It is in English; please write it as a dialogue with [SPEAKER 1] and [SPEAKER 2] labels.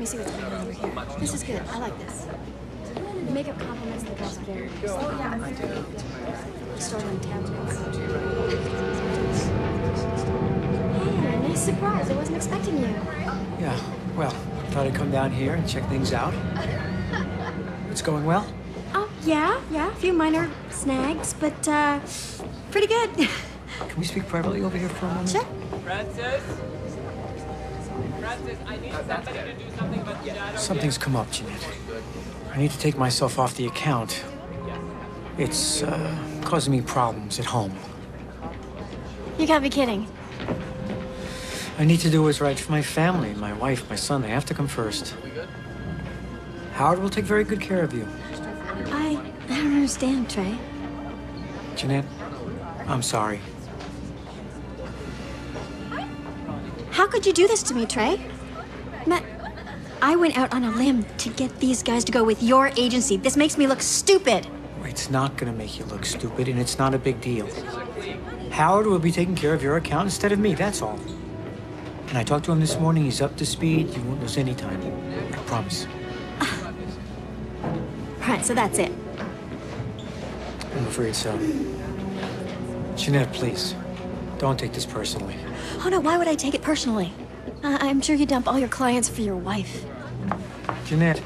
[SPEAKER 1] me see what's going on over here. This is good. I like this. Makeup compliments the guy's very nice. Oh, yeah, I do. Stolen tablets. Hey, nice surprise. I wasn't expecting you.
[SPEAKER 2] Yeah, well, thought I'd come down here and check things out. It's going well?
[SPEAKER 1] Oh, yeah, yeah. A few minor snags, but, uh, pretty good.
[SPEAKER 2] Can we speak privately over here for a moment?
[SPEAKER 1] Sure.
[SPEAKER 3] Francis? Francis, I need somebody to do something about the.
[SPEAKER 2] Something's come up, Jeanette. I need to take myself off the account. It's, uh, causing me problems at home.
[SPEAKER 1] You gotta be kidding.
[SPEAKER 2] I need to do what's right for my family, my wife, my son. They have to come first. Howard will take very good care of you.
[SPEAKER 1] I, I don't understand, Trey.
[SPEAKER 2] Jeanette, I'm sorry.
[SPEAKER 1] How could you do this to me, Trey? Matt, I went out on a limb to get these guys to go with your agency. This makes me look stupid.
[SPEAKER 2] It's not gonna make you look stupid, and it's not a big deal. Howard will be taking care of your account instead of me, that's all. And I talked to him this morning. He's up to speed. You won't lose any time. I promise.
[SPEAKER 1] Right, so that's it.
[SPEAKER 2] I'm afraid so. Jeanette, please. Don't take this personally.
[SPEAKER 1] Oh no, why would I take it personally? Uh, I'm sure you dump all your clients for your wife.
[SPEAKER 2] Jeanette,